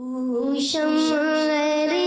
为什么来的？